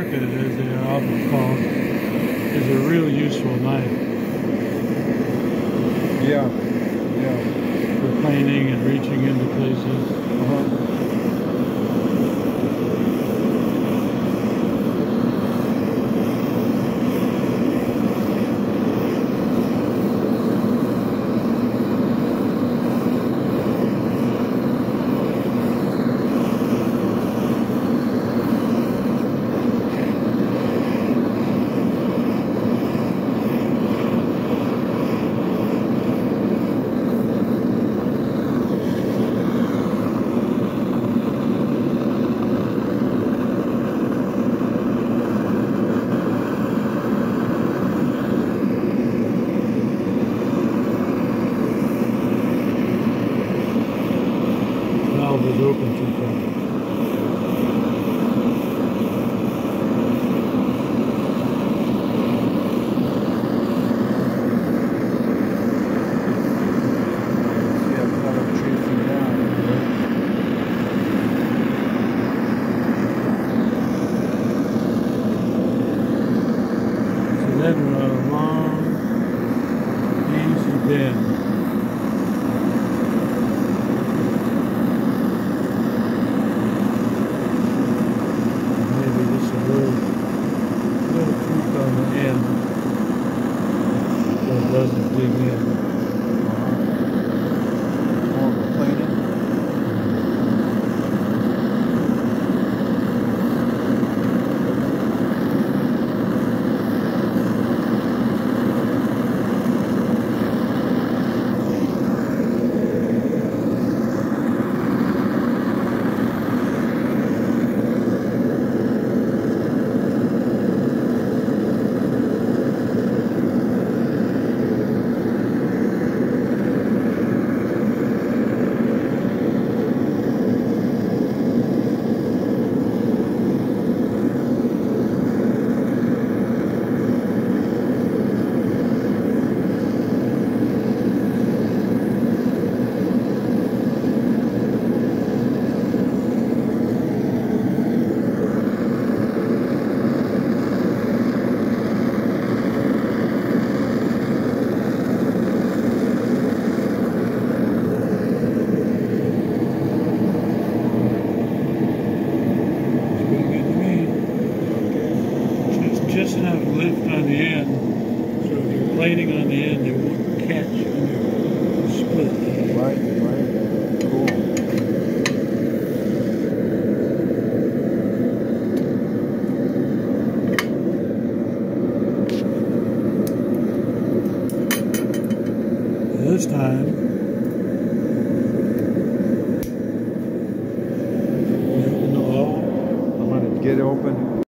crooked, as they are often called, is a real useful knife Yeah. Yeah. for planing and reaching into places. Uh-huh. Valve is open too far. Then a long, easy bend. Maybe just a little, little tweak on the end doesn't dig in. Just enough lift on the end, so if you're plating on the end, it won't catch when you split. Right, right. Cool. This time, you wall, I'm gonna get open